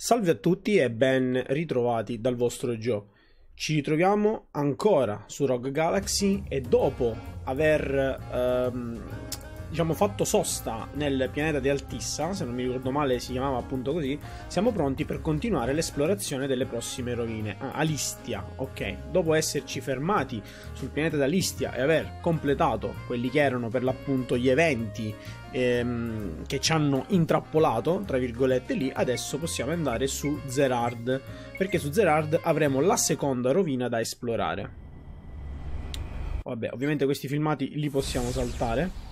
Salve a tutti e ben ritrovati dal vostro Joe. Ci ritroviamo ancora su Rogue Galaxy e dopo aver ehm, diciamo, fatto sosta nel pianeta di Altissa, se non mi ricordo male si chiamava appunto così, siamo pronti per continuare l'esplorazione delle prossime rovine. Ah, Alistia, ok. Dopo esserci fermati sul pianeta di Alistia e aver completato quelli che erano per l'appunto gli eventi ehm, che ci hanno intrappolato, tra virgolette, lì, adesso possiamo andare su Zerard, perché su Zerard avremo la seconda rovina da esplorare. Vabbè, ovviamente questi filmati li possiamo saltare.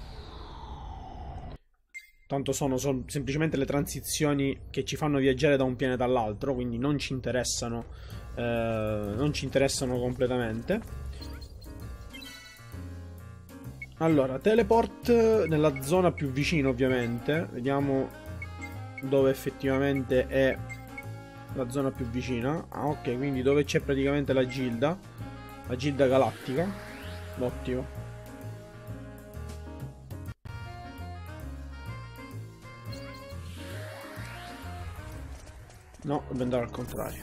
Tanto sono, sono, semplicemente le transizioni che ci fanno viaggiare da un pianeta all'altro, quindi non ci interessano, eh, non ci interessano completamente. Allora, teleport nella zona più vicina ovviamente, vediamo dove effettivamente è la zona più vicina. Ah ok, quindi dove c'è praticamente la gilda, la gilda galattica, ottimo. No, devo andare al contrario.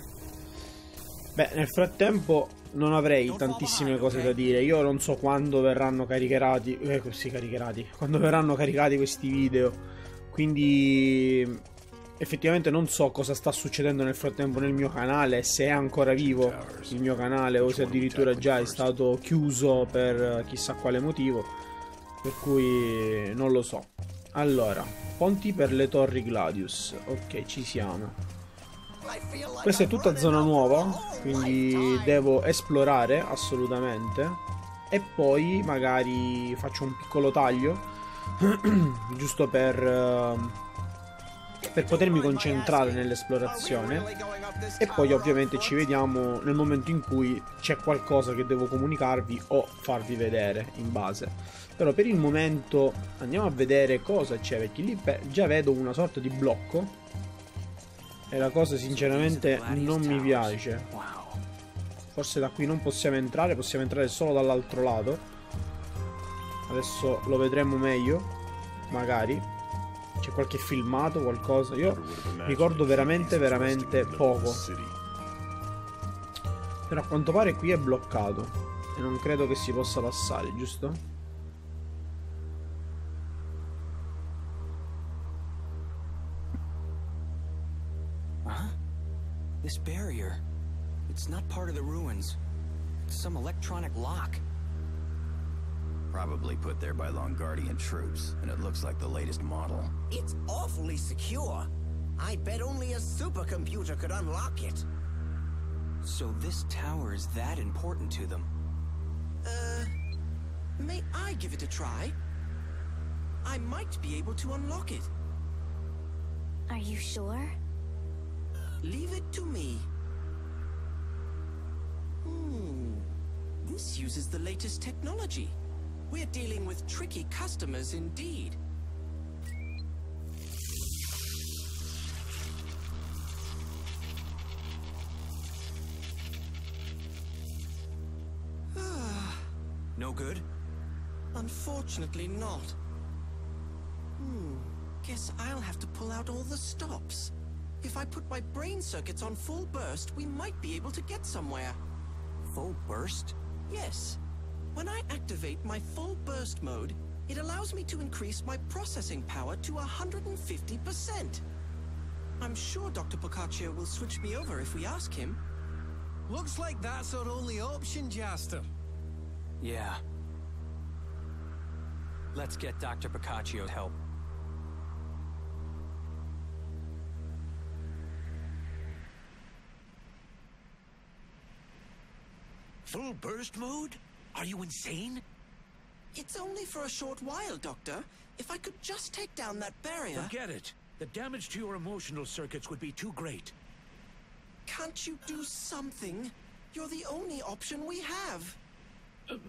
Beh, nel frattempo non avrei tantissime cose da dire. Io non so quando verranno caricati. Eh, sì, caricati. Quando verranno caricati questi video. Quindi. Effettivamente non so cosa sta succedendo nel frattempo nel mio canale, se è ancora vivo il mio canale o se addirittura già è stato chiuso per chissà quale motivo. Per cui non lo so. Allora, ponti per le torri Gladius. Ok, ci siamo. Questa è tutta zona nuova, quindi devo esplorare assolutamente. E poi magari faccio un piccolo taglio, giusto per, uh, per potermi concentrare nell'esplorazione. E poi ovviamente ci vediamo nel momento in cui c'è qualcosa che devo comunicarvi o farvi vedere in base. Però per il momento andiamo a vedere cosa c'è, perché lì già vedo una sorta di blocco e la cosa sinceramente non mi piace. Forse da qui non possiamo entrare, possiamo entrare solo dall'altro lato. Adesso lo vedremo meglio, magari. C'è qualche filmato, qualcosa. Io ricordo veramente, veramente poco. Però a quanto pare qui è bloccato. E non credo che si possa passare, giusto? This barrier, it's not part of the ruins. It's some electronic lock. Probably put there by Longardian troops, and it looks like the latest model. It's awfully secure. I bet only a supercomputer could unlock it. So this tower is that important to them? Uh, may I give it a try? I might be able to unlock it. Are you sure? Leave it to me. Hmm. This uses the latest technology. We're dealing with tricky customers indeed. no good? Unfortunately not. Hmm. Guess I'll have to pull out all the stops. If I put my brain circuits on full burst, we might be able to get somewhere. Full burst? Yes. When I activate my full burst mode, it allows me to increase my processing power to 150%. I'm sure Dr. Boccaccio will switch me over if we ask him. Looks like that's our only option, Jaster. Yeah. Let's get Dr. Boccaccio's help. Full burst mode? Are you insane? It's only for a short while, Doctor. If I could just take down that barrier... Forget it. The damage to your emotional circuits would be too great. Can't you do something? You're the only option we have.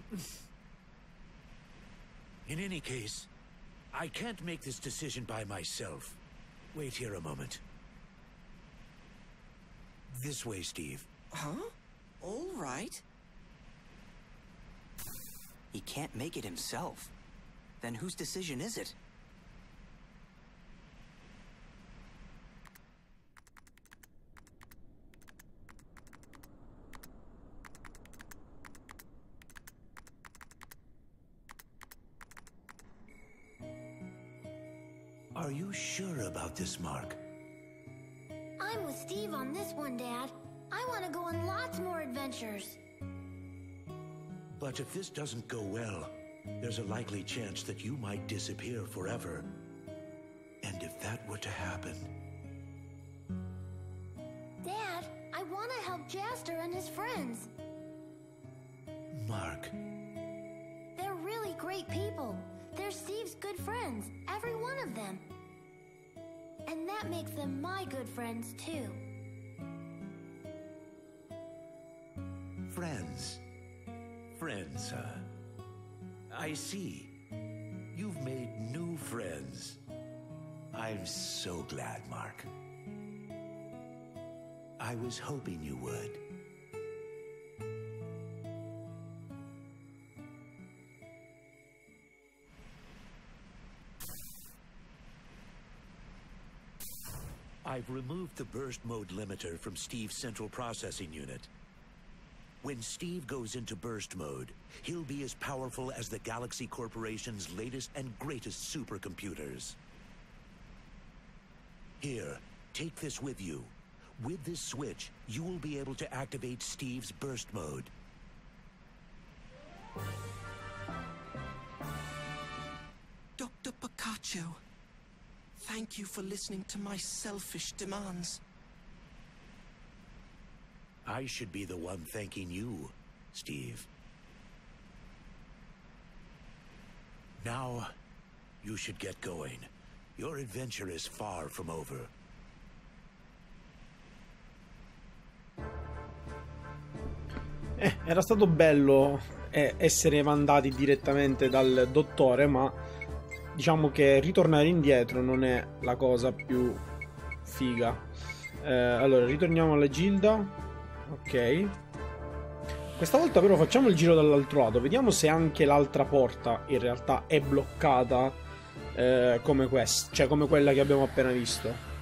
In any case, I can't make this decision by myself. Wait here a moment. This way, Steve. Huh? All right. He can't make it himself. Then whose decision is it? Are you sure about this, Mark? I'm with Steve on this one, Dad. I want to go on lots more adventures. But if this doesn't go well, there's a likely chance that you might disappear forever. And if that were to happen, Dad, I want to help Jaster and his friends. Mark, They're really great people. They're Steve's good friends, every one of them. And that makes them my good friends, too. friends. Friends, huh? I see. You've made new friends. I'm so glad, Mark. I was hoping you would. I've removed the burst mode limiter from Steve's central processing unit. When Steve goes into burst mode, he'll be as powerful as the Galaxy Corporation's latest and greatest supercomputers. Here, take this with you. With this switch, you will be able to activate Steve's burst mode. Dr. Picacho, thank you for listening to my selfish demands. I should be the one thanking you, Steve. Now, you should get going. Your adventure is far from over. Eh, era stato bello eh, essere mandati direttamente dal dottore, ma diciamo che ritornare indietro non è la cosa più figa. Eh, allora, ritorniamo alla Gilda. Ok. Questa volta però facciamo il giro dall'altro lato, vediamo se anche l'altra porta in realtà è bloccata eh, come questa, cioè come quella che abbiamo appena visto.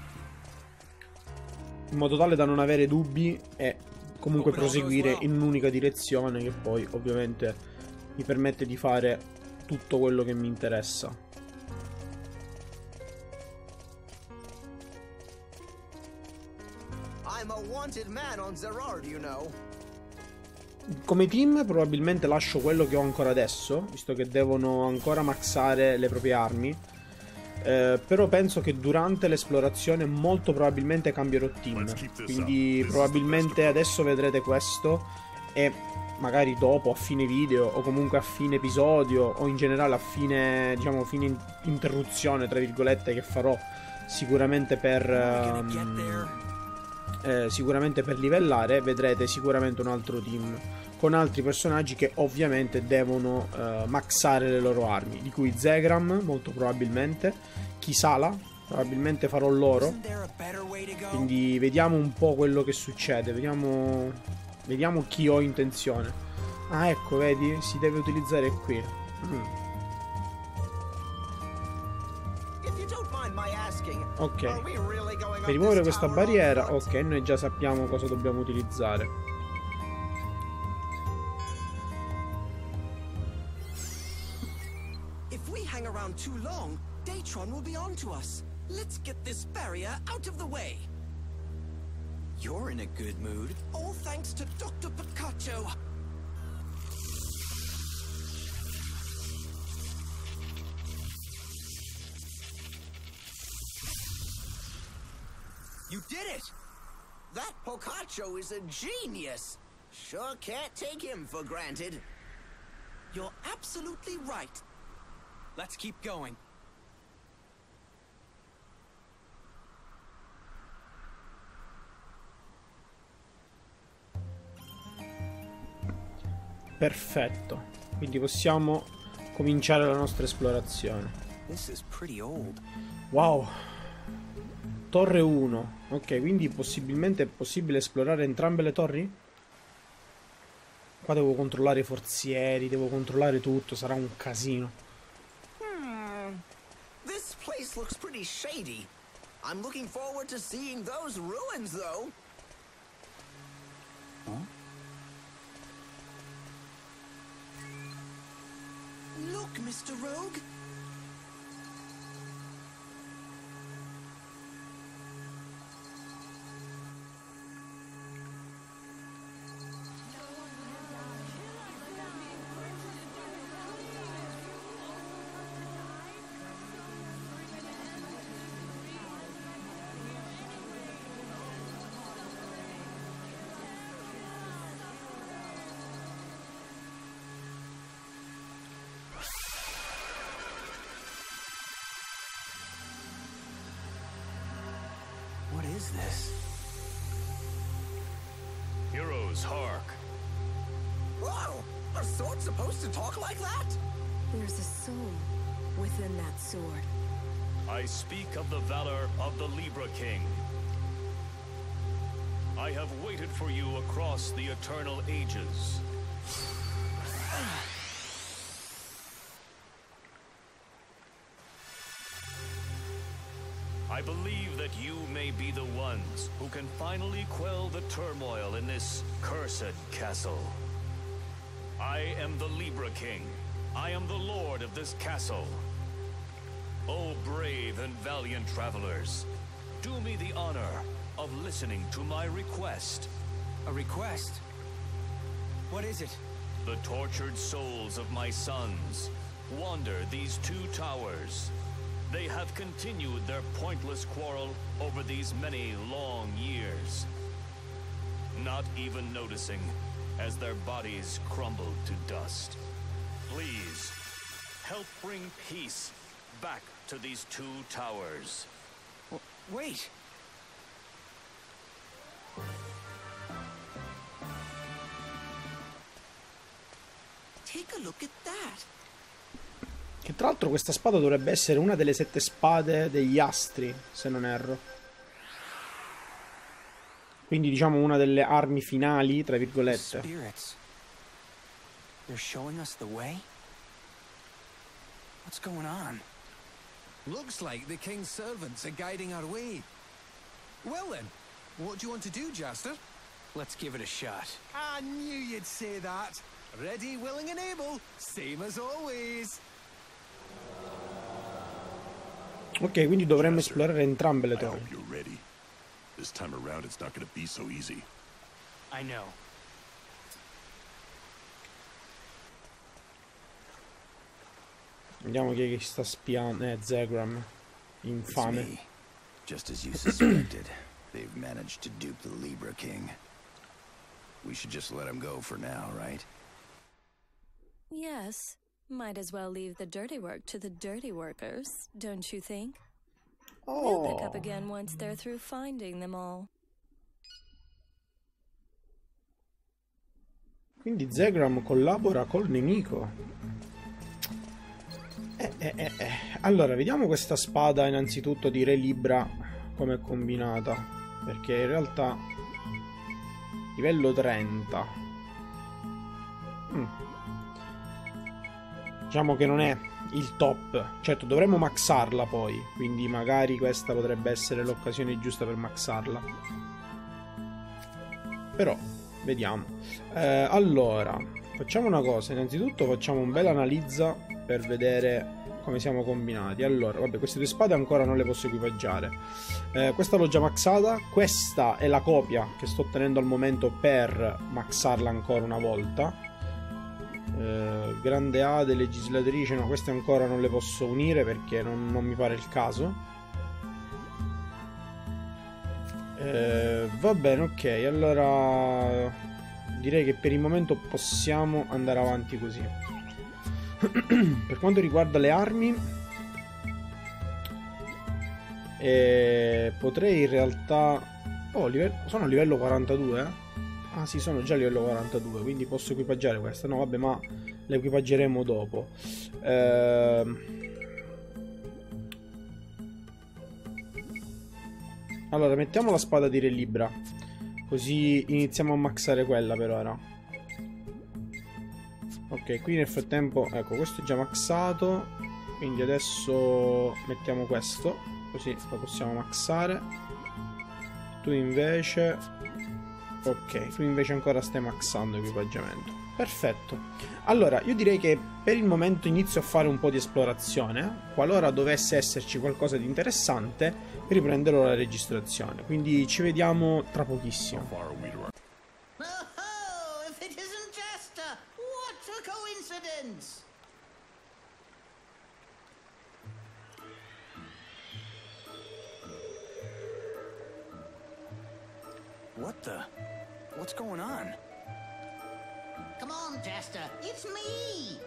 In modo tale da non avere dubbi e comunque proseguire in un'unica direzione che poi ovviamente mi permette di fare tutto quello che mi interessa. Come team probabilmente lascio quello che ho ancora adesso, visto che devono ancora maxare le proprie armi. Eh, però penso che durante l'esplorazione molto probabilmente cambierò team. Quindi probabilmente adesso vedrete questo e magari dopo, a fine video o comunque a fine episodio o in generale a fine, diciamo, fine in- interruzione, tra virgolette, che farò sicuramente per... ehm, eh, sicuramente per livellare vedrete sicuramente un altro team con altri personaggi che ovviamente devono eh, maxare le loro armi di cui Zegram molto probabilmente Kisala probabilmente farò loro. Quindi vediamo un po' quello che succede vediamo vediamo chi ho intenzione. Ah ecco vedi si deve utilizzare qui. Mm, ok per rimuovere questa barriera ok noi già sappiamo cosa dobbiamo utilizzare If we hang around too long, Datron will be on to us. Let's get this barrier out of the way. You're in a good mood. All thanks to Dr. Picacho. You did it! That Pocaccio is a genius. Sure can't take him for granted. You're absolutely right. Let's keep going. Perfetto. Quindi possiamo cominciare la nostra esplorazione. Wow. Torre 1. Ok, quindi possibilmente è possibile esplorare entrambe le torri? Qua devo controllare i forzieri, devo controllare tutto, sarà un casino. Hmm. This place looks pretty shady. I'm looking forward to seeing those ruins. Look, Mr. Rogue. Supposed to talk like that? There's a soul within that sword. I speak of the valor of the Libra King. I have waited for you across the eternal ages. I believe that you may be the ones who can finally quell the turmoil in this cursed castle. I am the Libra King. I am the lord of this castle. O brave and valiant travelers, do me the honor of listening to my request. A request? What is it? The tortured souls of my sons wander these two towers. They have continued their pointless quarrel over these many long years. Not even noticing as their bodies crumble to dust. Please, help bring peace back to these two towers. W- wait! Take a look at that. Che tra l'altro questa spada dovrebbe essere una delle sette spade degli astri, se non erro. Quindi diciamo una delle armi finali, tra virgolette. Spirits. They're showing us the way? What's going on? Looks like the king's servants are guiding our way. Well then, what do you want to do, Jaster? Let's give it a shot. I knew you'd say that. Ready, willing, and able, same as always. Ok, quindi dovremmo esplorare entrambe le I This time around, it's not going to be so easy. I know. Vediamo chi è che ci sta spiando. Eh, Zegram. It's Infame. me. Just as you suspected, they've managed to dupe the Libra King. We should just let him go for now, right? Yes, might as well leave the dirty work to the dirty workers, don't you think? They'll pick up Oh, again once they're through finding them all. quindi Zegram collabora col nemico. Eh, eh, eh, eh. Allora, vediamo questa spada innanzitutto di Re Libra come è combinata. Perché in realtà... Livello 30. Mm. Diciamo che non è il top. Certo, dovremmo maxarla poi. Quindi magari questa potrebbe essere l'occasione giusta per maxarla. Però, vediamo. Eh, allora, facciamo una cosa. Innanzitutto facciamo un bel analizza per vedere come siamo combinati. Allora, vabbè, queste due spade ancora non le posso equipaggiare. Eh, questa l'ho già maxata. Questa è la copia che sto ottenendo al momento per maxarla ancora una volta. Eh, grande Ade, legislatrice, no, queste ancora non le posso unire perché non, non mi pare il caso. Eh, va bene, ok, allora direi che per il momento possiamo andare avanti così. per quanto riguarda le armi, eh, potrei in realtà... Oh, livello... sono a livello 42, eh? Ah sì, sono già livello 42, quindi posso equipaggiare questa. No, vabbè, ma le equipaggeremo dopo. Ehm... Allora, mettiamo la spada di Re Libra. Così iniziamo a maxare quella per ora. Ok, qui nel frattempo, ecco, questo è già maxato. Quindi adesso mettiamo questo. Così lo possiamo maxare. Tu invece... Ok, tu invece ancora stai maxando equipaggiamento. Perfetto. Allora, io direi che per il momento inizio a fare un po' di esplorazione. Qualora dovesse esserci qualcosa di interessante, riprenderò la registrazione. Quindi ci vediamo tra pochissimo. Oh! What the? What's going on? Come on, Jester, it's me!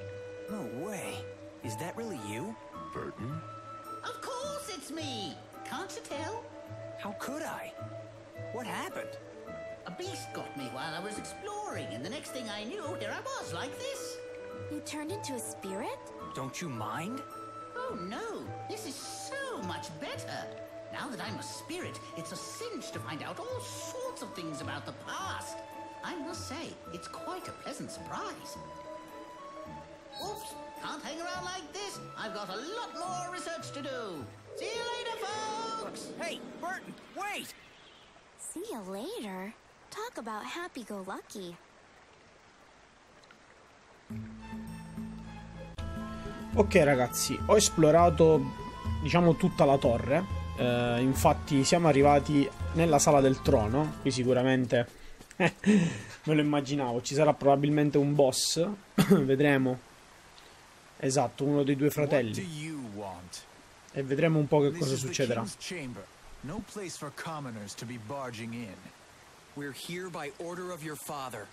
No way. Is that really you? Burton? Of course it's me! Can't you tell? How could I? What happened? A beast got me while I was exploring, and the next thing I knew, here I was, like this. You turned into a spirit? Don't you mind? Oh no, this is so much better. Now that I'm a spirit, it's a cinch to find out all sorts of things about the past. I must say, it's quite a pleasant surprise. Oops, can't hang around like this. I've got a lot more research to do. See you later, folks! Hey, Burton, wait! See you later. Talk about happy-go-lucky. Ok ragazzi, ho esplorato diciamo tutta la torre, eh, infatti siamo arrivati nella sala del trono, qui sicuramente me lo immaginavo, ci sarà probabilmente un boss, vedremo, esatto, uno dei due fratelli, e vedremo un po' che cosa succederà. No place for commoners to be barging in. We're here by order of your father,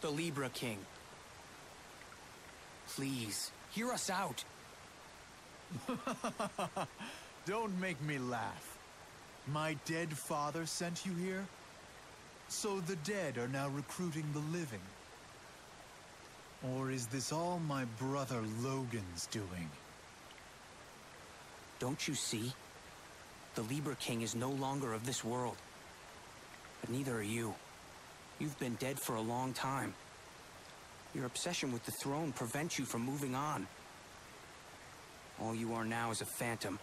the Libra King. Please, hear us out. Don't make me laugh. My dead father sent you here? So the dead are now recruiting the living? Or is this all my brother Logan's doing? Don't you see? The Libra King is no longer of this world. But neither are you. You've been dead for a long time. Your obsession with the throne prevents you from moving on. All you are now is a phantom,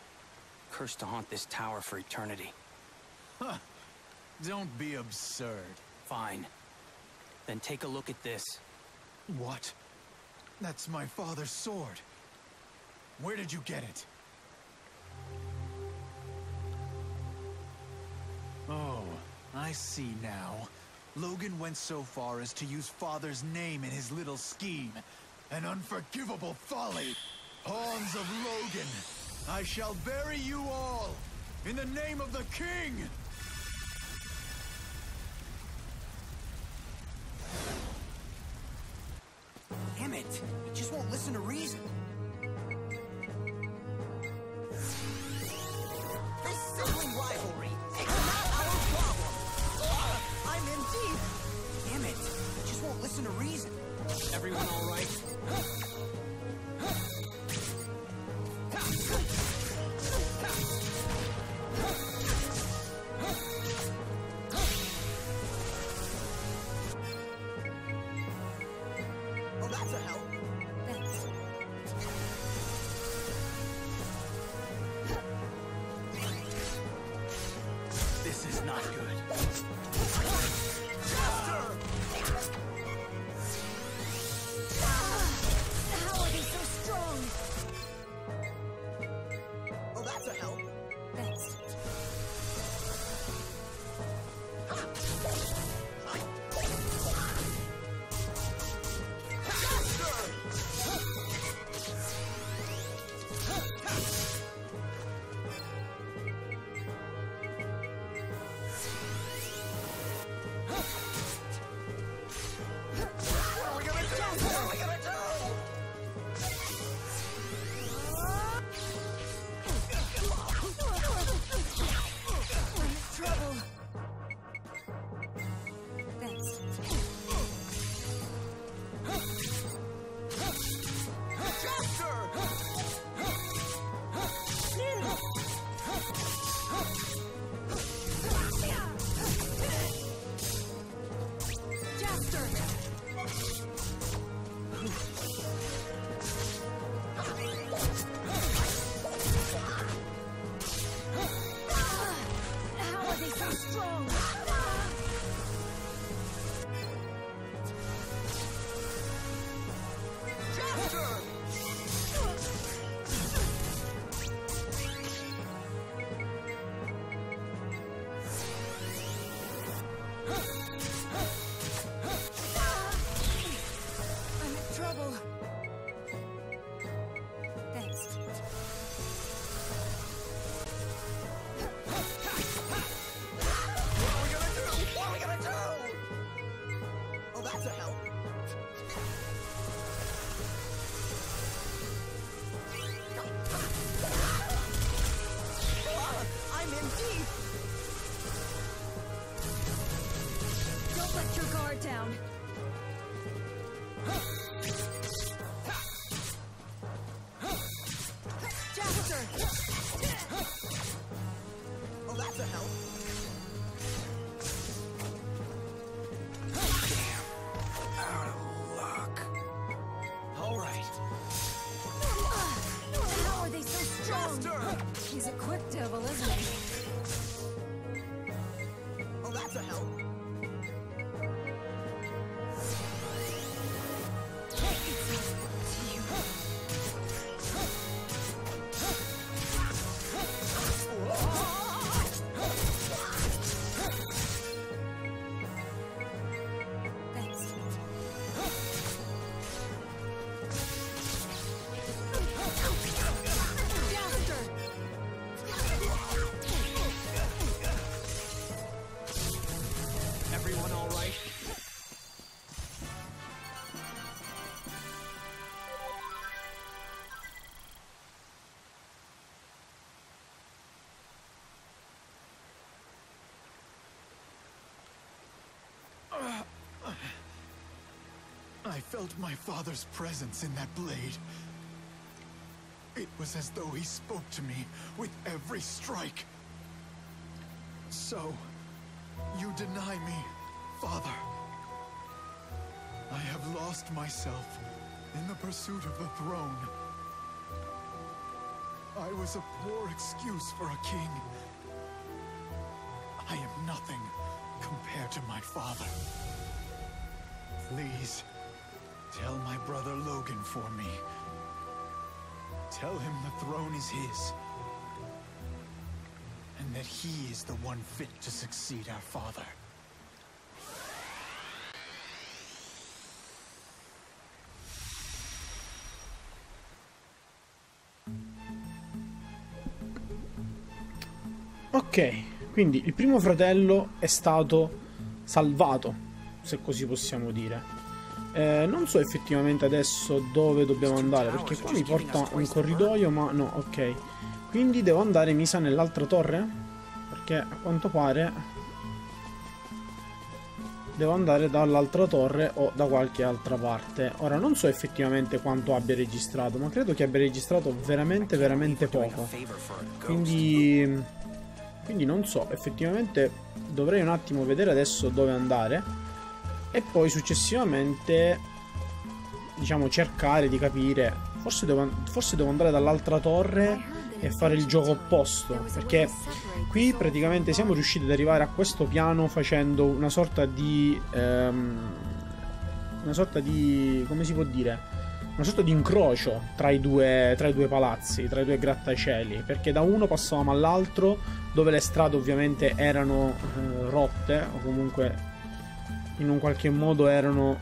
cursed to haunt this tower for eternity. Huh. Don't be absurd. Fine. Then take a look at this. What? That's my father's sword. Where did you get it? Oh, I see now. Logan went so far as to use father's name in his little scheme. An unforgivable folly. Pawns of Logan, I shall bury you all in the name of the king! He's a quick devil, isn't he? I felt my father's presence in that blade. It was as though he spoke to me with every strike. So, you deny me, father. I have lost myself in the pursuit of the throne. I was a poor excuse for a king. I am nothing compared to my father. Please, tell my brother Logan for me. Tell him the throne is his. And that he is the one fit to succeed our father. Ok, quindi il primo fratello è stato salvato, se così possiamo dire. Eh, non so effettivamente adesso dove dobbiamo andare, perché qua mi porta un corridoio, ma no, ok. Quindi devo andare, mi sa, nell'altra torre? Perché a quanto pare devo andare dall'altra torre o da qualche altra parte. Ora non so effettivamente quanto abbia registrato, ma credo che abbia registrato veramente veramente poco. Quindi quindi non so, effettivamente dovrei un attimo vedere adesso dove andare e poi successivamente diciamo cercare di capire forse devo, forse devo andare dall'altra torre e fare il gioco opposto perché qui praticamente siamo riusciti ad arrivare a questo piano facendo una sorta di ehm, una sorta di come si può dire? Una sorta di incrocio tra i, due, tra i due palazzi, tra i due grattacieli, perché da uno passavamo all'altro dove le strade ovviamente erano eh, rotte o comunque in un qualche modo erano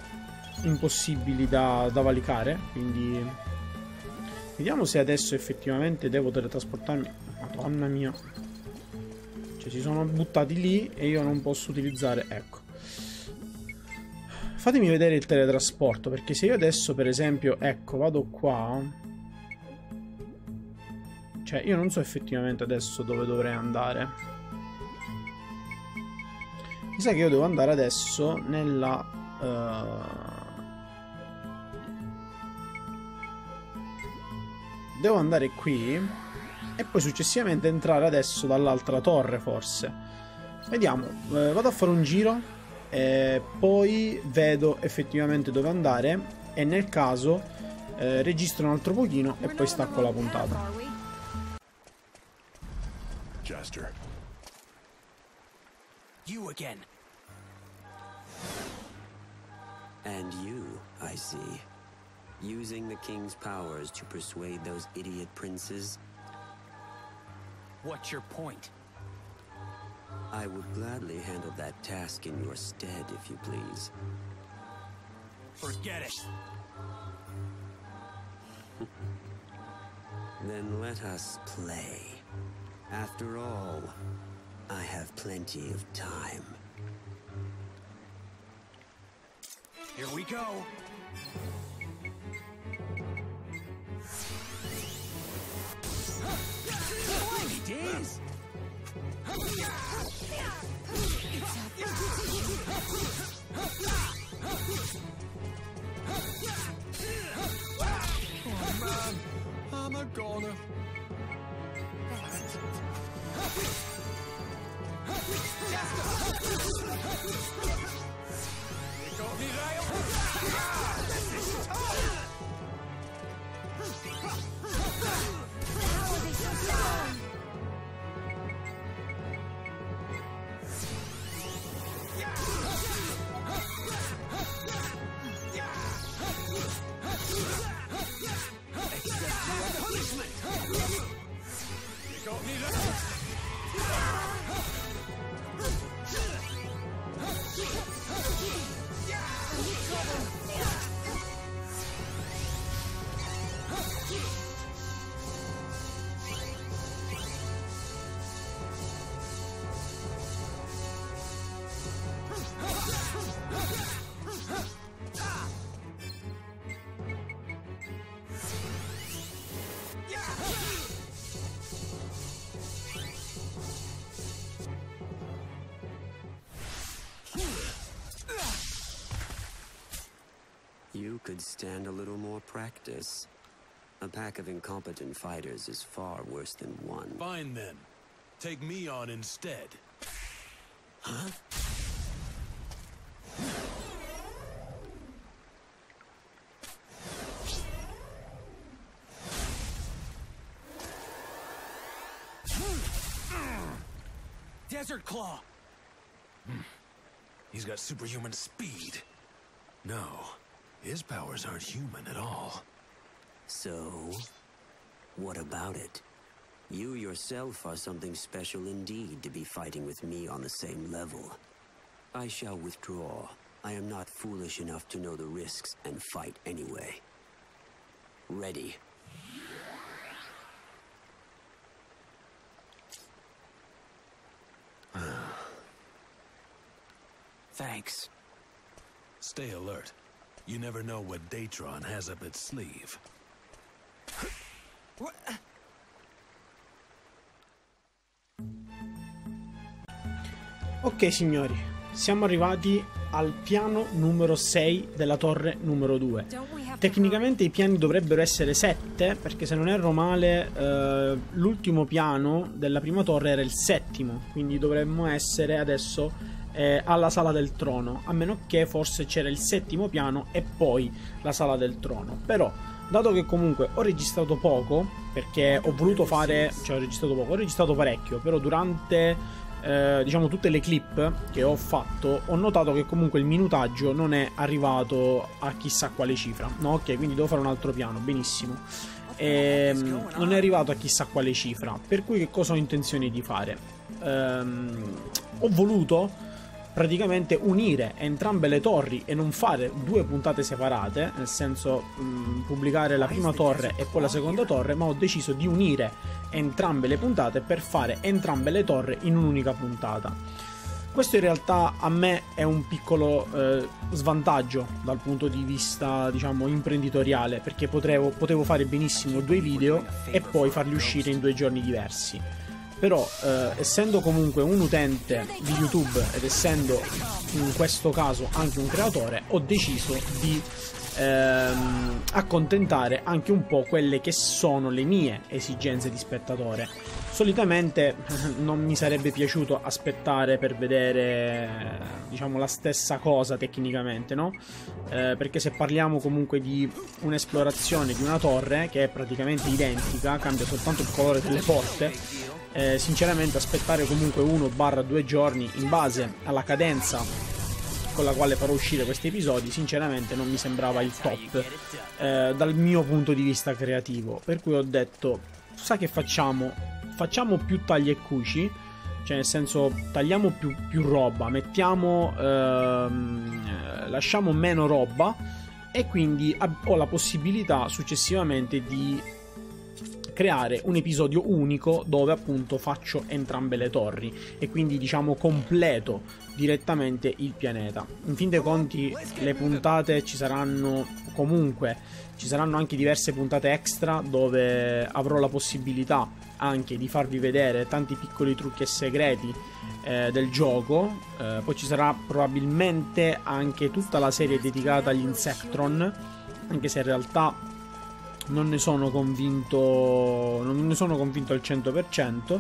impossibili da, da valicare, quindi vediamo se adesso effettivamente devo teletrasportarmi. Madonna mia. Cioè si sono buttati lì e io non posso utilizzare, ecco. Fatemi vedere il teletrasporto, perché se io adesso, per esempio, ecco, vado qua... Cioè, io non so effettivamente adesso dove dovrei andare. Mi sa che io devo andare adesso nella... Uh... Devo andare qui e poi successivamente entrare adesso dall'altra torre, forse. Vediamo, eh, vado a fare un giro eh, poi vedo effettivamente dove andare e nel caso eh, registro un altro pochino e poi stacco la puntata. Jaster. You again. And you, I see. Using the king's powers to persuade those idiot princes? What's your point? I would gladly handle that task in your stead, if you please. Forget it. then let us play. After all, I have plenty of time. Here we go! Days. Oh man, I'm a goner. Let's. Could stand a little more practice. A pack of incompetent fighters is far worse than one. Fine then. Take me on instead. Huh? Desert Claw! Hmm. He's got superhuman speed. No, his powers aren't human at all. So, what about it? You yourself are something special indeed to be fighting with me on the same level. I shall withdraw. I am not foolish enough to know the risks and fight anyway. Ready. Thanks. Stay alert. You never know what Datron has up its sleeve. Ok signori, siamo arrivati al piano numero 6 della torre numero 2. Tecnicamente i piani dovrebbero essere 7 perché se non erro male eh, l'ultimo piano della prima torre era il settimo, quindi dovremmo essere adesso eh, alla sala del trono, a meno che forse c'era il settimo piano e poi la sala del trono. Però dato che comunque ho registrato poco perché ho voluto fare, cioè ho registrato poco, ho registrato parecchio, però durante eh, diciamo tutte le clip che ho fatto ho notato che comunque il minutaggio non è arrivato a chissà quale cifra no? Ok quindi devo fare un altro piano benissimo. E, ehm, non è arrivato a chissà quale cifra per cui che cosa ho intenzione di fare? Ehm, ho voluto praticamente unire entrambe le torri e non fare due puntate separate, nel senso mh, pubblicare la prima torre e poi la seconda torre, ma ho deciso di unire entrambe le puntate per fare entrambe le torri in un'unica puntata. Questo in realtà a me è un piccolo eh, svantaggio dal punto di vista, diciamo, imprenditoriale, perché potevo, potevo fare benissimo due video e poi farli uscire in due giorni diversi però eh, essendo comunque un utente di YouTube ed essendo in questo caso anche un creatore ho deciso di ehm, accontentare anche un po' quelle che sono le mie esigenze di spettatore solitamente non mi sarebbe piaciuto aspettare per vedere diciamo la stessa cosa tecnicamente no? Eh, perché se parliamo comunque di un'esplorazione di una torre che è praticamente identica cambia soltanto il colore delle porte eh, sinceramente aspettare comunque 1-2 giorni in base alla cadenza con la quale farò uscire questi episodi sinceramente non mi sembrava il top eh, dal mio punto di vista creativo. Per cui ho detto sa che facciamo? Facciamo più tagli e cuci? Cioè nel senso tagliamo più, più roba mettiamo ehm, lasciamo meno roba e quindi ho la possibilità successivamente di creare un episodio unico dove appunto faccio entrambe le torri e quindi diciamo completo direttamente il pianeta. In fin dei conti le puntate ci saranno comunque, ci saranno anche diverse puntate extra dove avrò la possibilità anche di farvi vedere tanti piccoli trucchi e segreti eh, del gioco. Eh, poi ci sarà probabilmente anche tutta la serie dedicata agli Insectron, anche se in realtà non ne sono convinto non ne sono convinto al 100%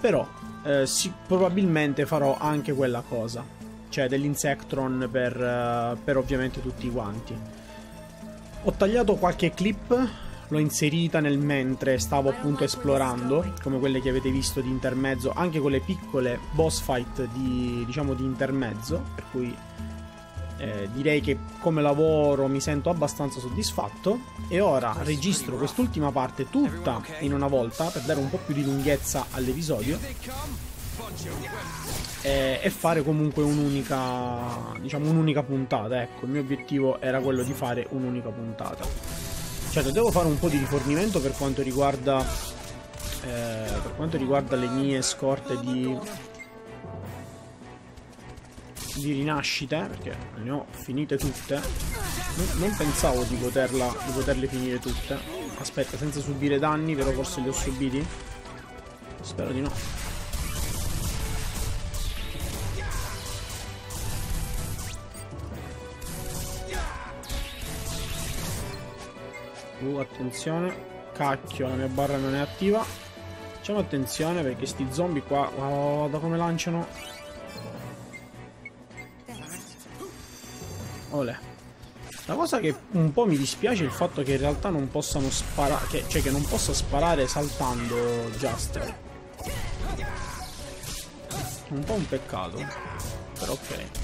però eh, sì, probabilmente farò anche quella cosa cioè dell'Insectron per, uh, per ovviamente tutti quanti. Ho tagliato qualche clip, l'ho inserita nel mentre stavo appunto esplorando, come quelle che avete visto di intermezzo, anche con le piccole boss fight di, diciamo, di intermezzo, per cui eh, direi che come lavoro mi sento abbastanza soddisfatto. E ora registro quest'ultima parte tutta in una volta per dare un po' più di lunghezza all'episodio. E, e fare comunque un'unica diciamo un'unica puntata ecco. Il mio obiettivo era quello di fare un'unica puntata. Certo devo fare un po' di rifornimento per quanto riguarda eh, per quanto riguarda le mie scorte di di rinascite perché ne ho finite tutte. Non, non pensavo di, poterla, di poterle finire tutte. Aspetta senza subire danni però forse li ho subiti? Spero di no. Uh attenzione. Cacchio la mia barra non è attiva. Facciamo attenzione perché sti zombie qua guarda come lanciano Olè. La cosa che un po' mi dispiace è il fatto che in realtà non possano sparare, cioè che non possa sparare saltando Juster. Un po' un peccato, però ok.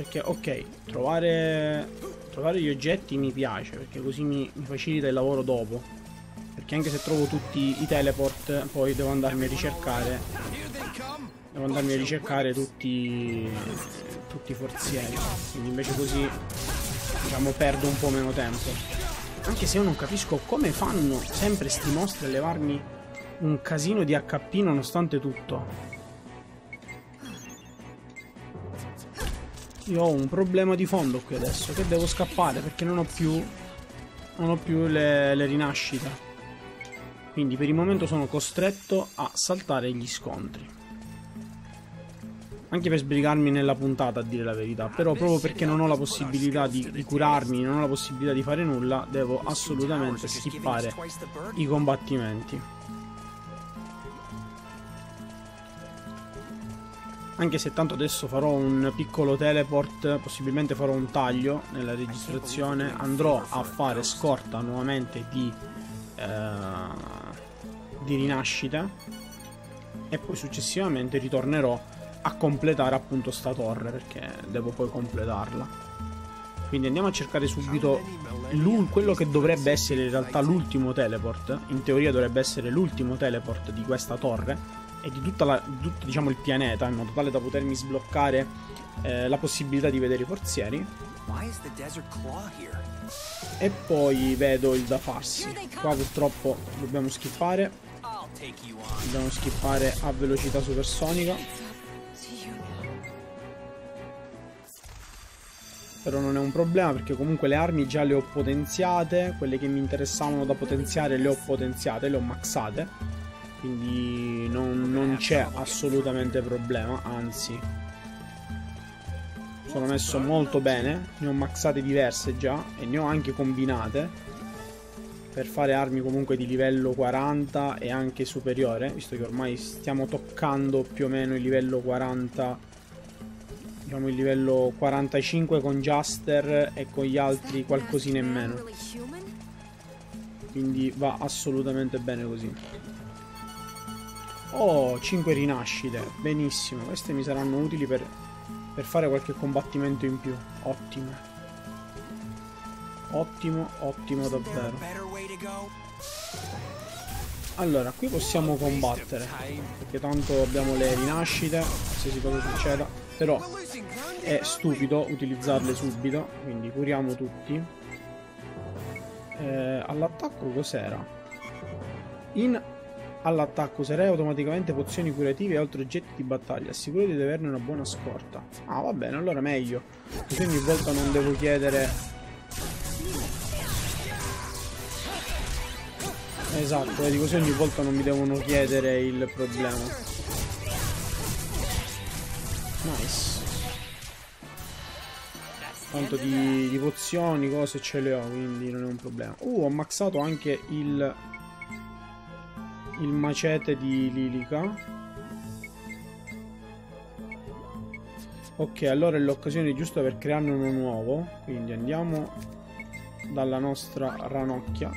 Perché ok, trovare, trovare gli oggetti mi piace, perché così mi, mi facilita il lavoro dopo. Perché anche se trovo tutti i teleport, poi devo andarmi a ricercare. Devo andarmi a ricercare tutti, tutti i forzieri. Quindi invece così, diciamo, perdo un po' meno tempo. Anche se io non capisco come fanno sempre sti mostri a levarmi un casino di HP nonostante tutto. Io ho un problema di fondo qui adesso, che devo scappare perché non ho più, non ho più le, le rinascite. Quindi per il momento sono costretto a saltare gli scontri. Anche per sbrigarmi nella puntata a dire la verità. Però proprio perché non ho la possibilità di, di curarmi, non ho la possibilità di fare nulla, devo assolutamente skippare i combattimenti. Anche se tanto adesso farò un piccolo teleport, possibilmente farò un taglio nella registrazione, andrò a fare scorta nuovamente di, eh, di rinascita e poi successivamente ritornerò a completare appunto sta torre perché devo poi completarla. Quindi andiamo a cercare subito quello che dovrebbe essere in realtà l'ultimo teleport. In teoria dovrebbe essere l'ultimo teleport di questa torre e di, la, di tutto diciamo, il pianeta in modo tale da potermi sbloccare eh, la possibilità di vedere i forzieri. E poi vedo il da farsi. Qua purtroppo dobbiamo skippare. Dobbiamo skippare a velocità supersonica. Però non è un problema perché comunque le armi già le ho potenziate. Quelle che mi interessavano da potenziare le ho potenziate, le ho maxate quindi non, non c'è assolutamente problema, anzi sono messo molto bene, ne ho maxate diverse già e ne ho anche combinate per fare armi comunque di livello 40 e anche superiore, visto che ormai stiamo toccando più o meno il livello 40, diciamo il livello 45 con Juster e con gli altri qualcosina in meno. Quindi va assolutamente bene così. Oh, 5 rinascite. Benissimo. Queste mi saranno utili per, per fare qualche combattimento in più. Ottimo. Ottimo, ottimo davvero. Allora, qui possiamo combattere. Perché tanto abbiamo le rinascite. Se si cosa succeda. Però è stupido utilizzarle subito, quindi curiamo tutti. Eh, all'attacco cos'era? In all'attacco userei automaticamente pozioni curative e altri oggetti di battaglia. Assicurati di averne una buona scorta. Ah, va bene, allora meglio. Così ogni volta non devo chiedere... Esatto, vedi, così ogni volta non mi devono chiedere il problema. Nice. Tanto di, di pozioni, cose ce le ho, quindi non è un problema. Uh, ho maxato anche il il macete di Lilica. Ok, allora è l'occasione giusta per crearne uno nuovo. Quindi andiamo dalla nostra ranocchia.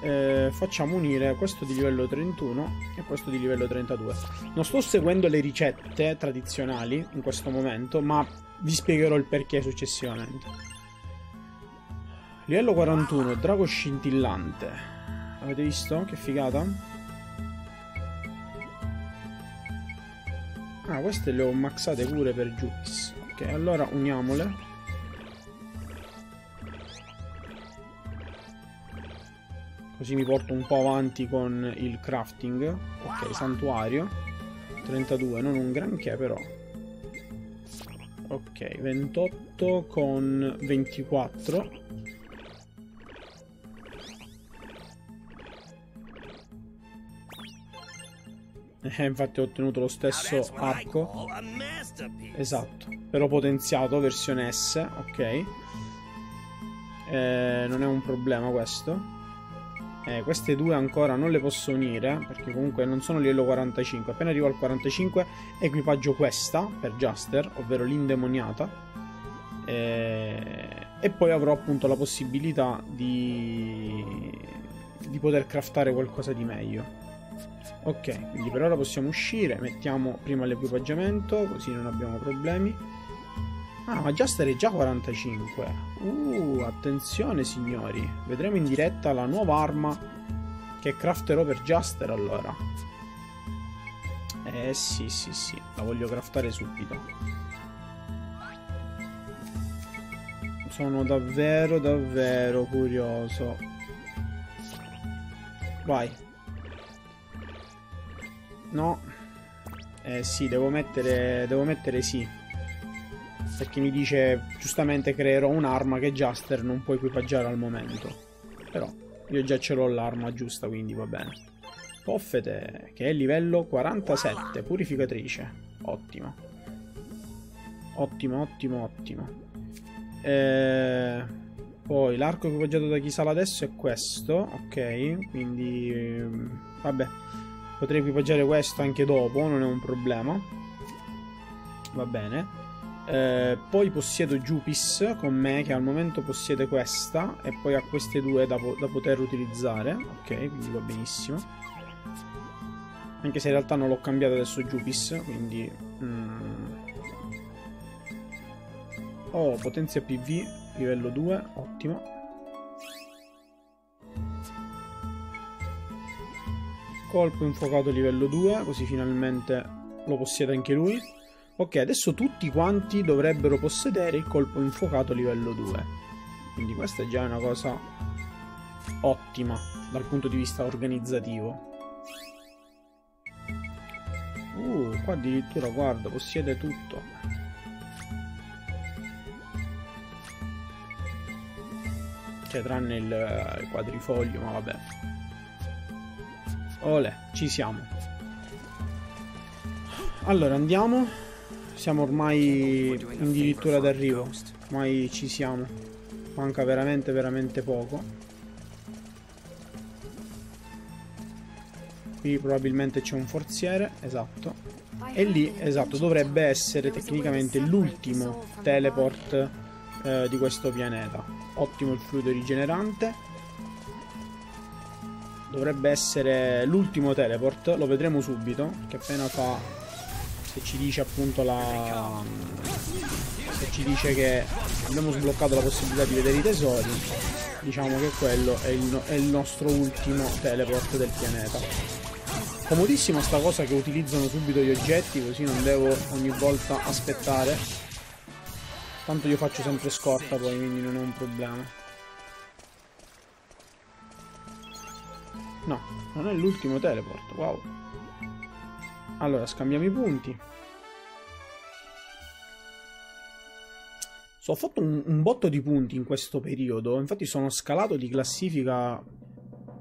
Eh, facciamo unire questo di livello 31 e questo di livello 32. Non sto seguendo le ricette tradizionali in questo momento, ma vi spiegherò il perché successivamente. Livello 41, drago scintillante. Avete visto? Che figata? Ah, queste le ho maxate pure per Jukis. Ok, allora uniamole. Così mi porto un po' avanti con il crafting. Ok, santuario. 32, non un granché però. Ok, 28 con 24. Eh, infatti ho ottenuto lo stesso arco. Esatto, però potenziato, versione S, ok. Eh, non è un problema questo. Eh, queste due ancora non le posso unire, perché comunque non sono livello 45. Appena arrivo al 45 equipaggio questa, per Juster, ovvero l'indemoniata. Eh, e poi avrò appunto la possibilità di, di poter craftare qualcosa di meglio. Ok, quindi per ora possiamo uscire, mettiamo prima l'equipaggiamento, così non abbiamo problemi. Ah, ma Juster è già 45. Uh, attenzione signori, vedremo in diretta la nuova arma che crafterò per Juster allora. Eh sì, sì, sì, la voglio craftare subito. Sono davvero, davvero curioso. Vai. No. Eh sì, devo mettere, devo mettere sì. Perché mi dice, giustamente creerò un'arma che Juster non può equipaggiare al momento. Però, io già ce l'ho l'arma giusta, quindi va bene. Poffete, che è livello 47, purificatrice. Ottimo. Ottimo, ottimo, ottimo. Eh, poi l'arco equipaggiato da Kisala adesso è questo, ok, quindi... Ehm, vabbè. Potrei equipaggiare questo anche dopo, non è un problema. Va bene. Eh, poi possiedo Jupis con me, che al momento possiede questa, e poi ha queste due da, po da poter utilizzare. Ok, quindi va benissimo. Anche se in realtà non l'ho cambiato adesso Jupis, quindi... Mm. Oh, potenzia PV, livello 2, ottimo. Colpo infuocato livello 2, così finalmente lo possiede anche lui. Ok, adesso tutti quanti dovrebbero possedere il colpo infuocato livello 2. Quindi questa è già una cosa ottima dal punto di vista organizzativo. Uh, qua addirittura, guarda, possiede tutto. Cioè, tranne il, il quadrifoglio, ma vabbè. Ole, ci siamo. Allora, andiamo. Siamo ormai addirittura d'arrivo. Ormai ci siamo. Manca veramente, veramente poco. Qui probabilmente c'è un forziere, esatto. E lì, esatto, dovrebbe essere tecnicamente l'ultimo teleport eh, di questo pianeta. Ottimo il fluido rigenerante dovrebbe essere l'ultimo teleport, lo vedremo subito, che appena fa, se ci dice appunto la... se ci dice che abbiamo sbloccato la possibilità di vedere i tesori, diciamo che quello è il, è il nostro ultimo teleport del pianeta. Comodissima sta cosa che utilizzano subito gli oggetti, così non devo ogni volta aspettare. Tanto io faccio sempre scorta poi, quindi non è un problema. No, non è l'ultimo teleport, wow. Allora, scambiamo i punti. So, ho fatto un, un botto di punti in questo periodo, infatti sono scalato di classifica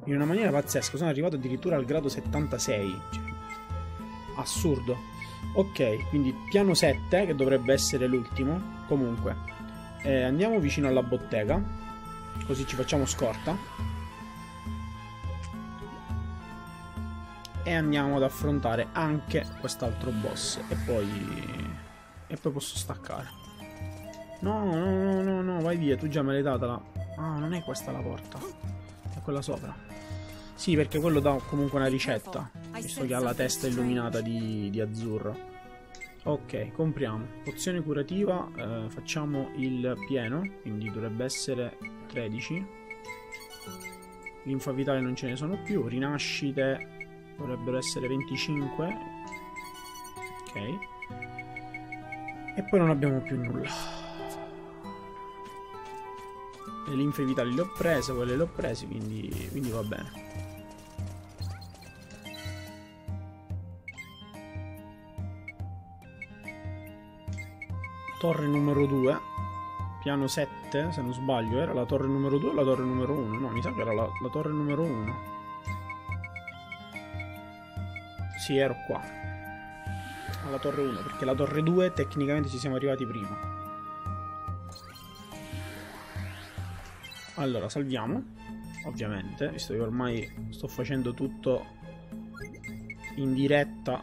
in una maniera pazzesca. Sono arrivato addirittura al grado 76. Cioè, assurdo. Ok, quindi piano 7, che dovrebbe essere l'ultimo. Comunque, eh, andiamo vicino alla bottega. Così ci facciamo scorta. E andiamo ad affrontare anche quest'altro boss. E poi... E poi posso staccare. No, no, no, no, no, vai via, tu già me l'hai data la... Ah, non è questa la porta. È quella sopra. Sì, perché quello dà comunque una ricetta. Visto che ha la testa illuminata di, di azzurro. Ok, compriamo. Pozione curativa, eh, facciamo il pieno, quindi dovrebbe essere 13. Linfa vitale non ce ne sono più. Rinascite dovrebbero essere 25. Ok. E poi non abbiamo più nulla. Le linfe vitali le ho prese, quelle le ho prese, quindi, quindi va bene. torre numero 2 piano 7 se non sbaglio era la torre numero 2 o la torre numero 1 no mi sa che era la, la torre numero 1 sì ero qua. Alla torre 1 perché la torre 2 tecnicamente ci siamo arrivati prima. Allora salviamo. Ovviamente visto che ormai sto facendo tutto in diretta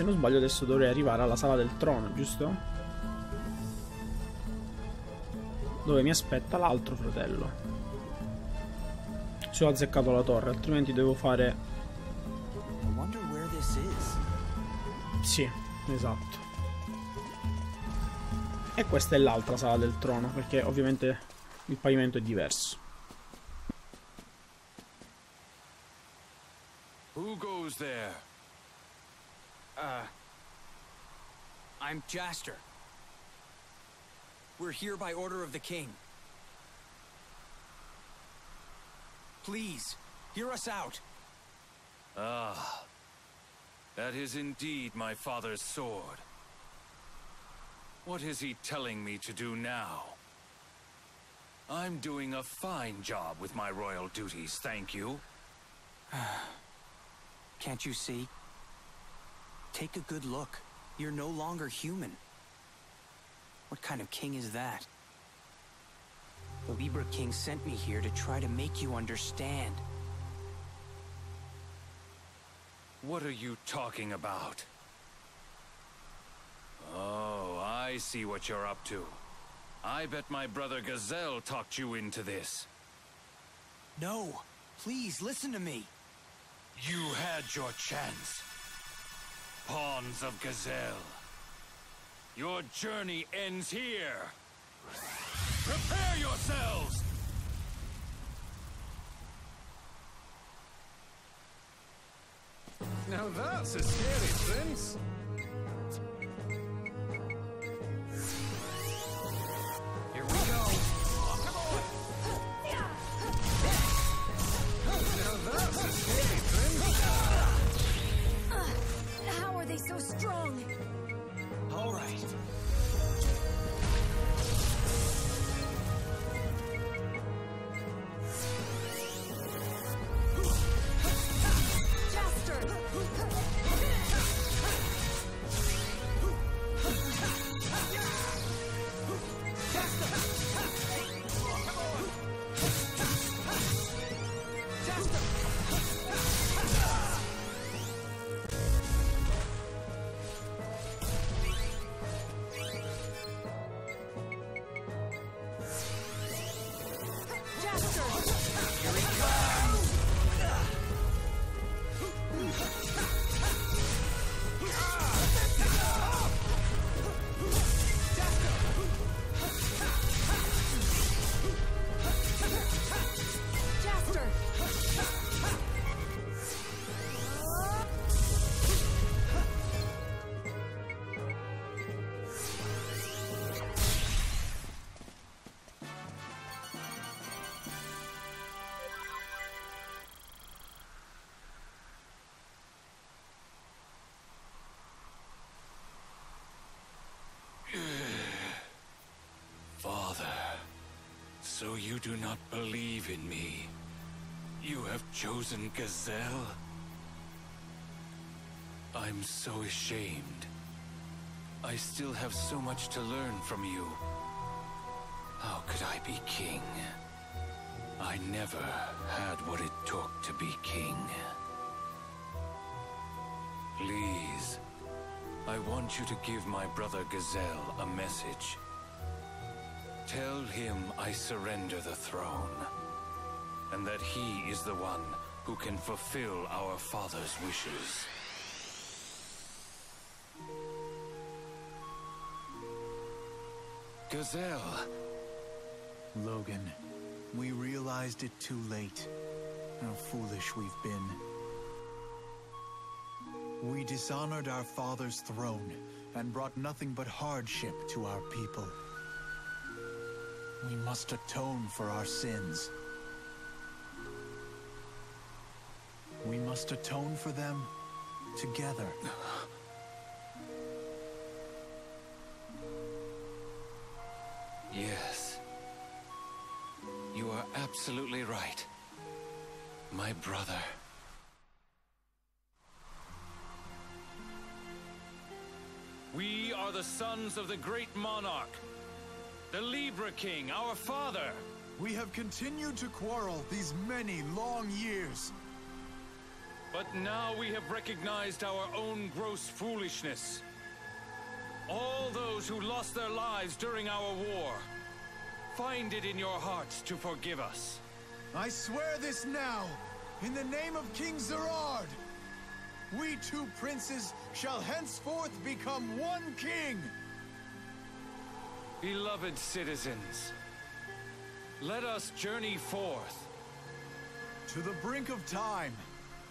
se non sbaglio adesso dovrei arrivare alla sala del trono, giusto? Dove mi aspetta l'altro fratello. Se ho azzeccato la torre, altrimenti devo fare... Sì, esatto. E questa è l'altra sala del trono, perché ovviamente il pavimento è diverso. I'm We're here by order of the king. Please, hear us out. Ah, that is indeed my father's sword. What is he telling me to do now? I'm doing a fine job with my royal duties, thank you. Can't you see? Take a good look. You're no longer human. What kind of king is that? The Libra King sent me here to try to make you understand. What are you talking about? Oh, I see what you're up to. I bet my brother Gazelle talked you into this. No, please listen to me. You had your chance pawns of Gazelle. Your journey ends here. Prepare yourselves! Now that's a scary prince. so strong! All right. So you do not believe in me. You have chosen Gazelle? I'm so ashamed. I still have so much to learn from you. How could I be king? I never had what it took to be king. Please, I want you to give my brother Gazelle a message. Tell him I surrender the throne, and that he is the one who can fulfill our father's wishes. Gazelle! Logan, we realized it too late. How foolish we've been. We dishonored our father's throne and brought nothing but hardship to our people. We must atone for our sins. We must atone for them together. Yes. You are absolutely right. My brother. We are the sons of the great monarch, the Libra King, our father. We have continued to quarrel these many long years. But now we have recognized our own gross foolishness. All those who lost their lives during our war, find it in your hearts to forgive us. I swear this now, in the name of King Zerard. We two princes shall henceforth become one king. Beloved citizens, let us journey forth. To the brink of time,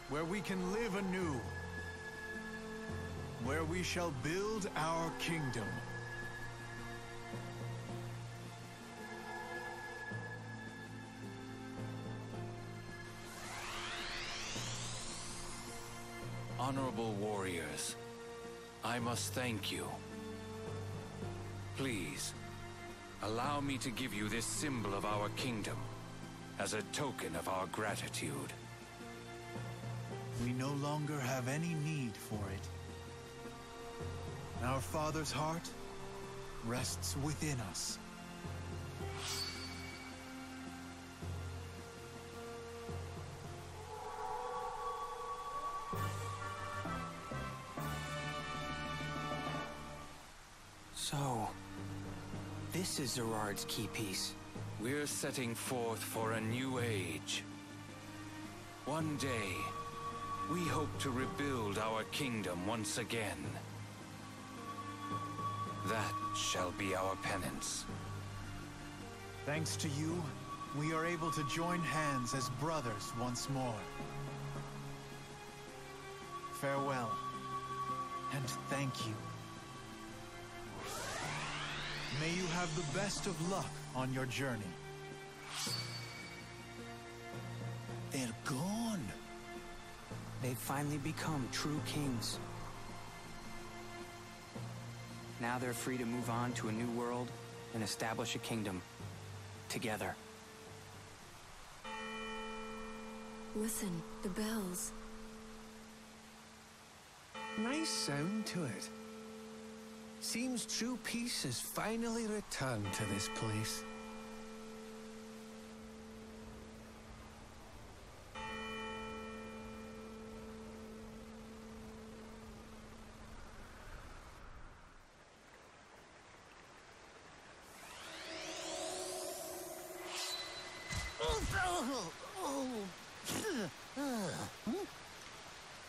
where we can live anew. Where we shall build our kingdom. Honorable warriors, I must thank you. Please, allow me to give you this symbol of our kingdom as a token of our gratitude. We no longer have any need for it. Our Father's heart rests within us. Is Zerard's key piece. We're setting forth for a new age. One day, we hope to rebuild our kingdom once again. That shall be our penance. Thanks to you, we are able to join hands as brothers once more. Farewell, and thank you. May you have the best of luck on your journey. They're gone. They've finally become true kings. Now they're free to move on to a new world and establish a kingdom. Together. Listen, the bells. Nice sound to it. Seems true peace has finally returned to this place.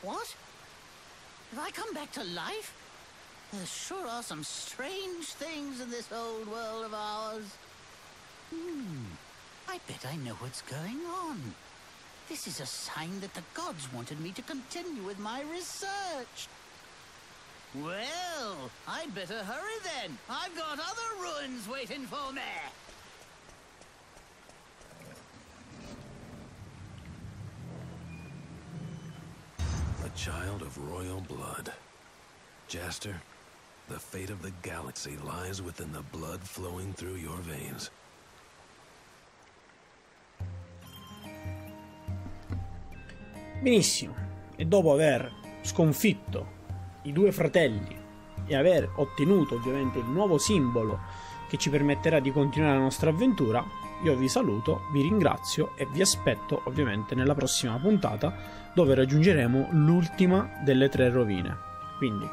What? Have I come back to life? There sure are some strange things in this old world of ours. Hmm. I bet I know what's going on. This is a sign that the gods wanted me to continue with my research. Well, I'd better hurry then. I've got other ruins waiting for me. A child of royal blood. Jaster, The fate of the galaxy lies within the blood flowing through your veins. Benissimo, e dopo aver sconfitto i due fratelli e aver ottenuto ovviamente il nuovo simbolo che ci permetterà di continuare la nostra avventura, io vi saluto, vi ringrazio e vi aspetto ovviamente nella prossima puntata dove raggiungeremo l'ultima delle tre rovine. Quindi,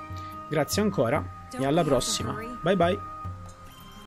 grazie ancora e alla prossima. Bye bye.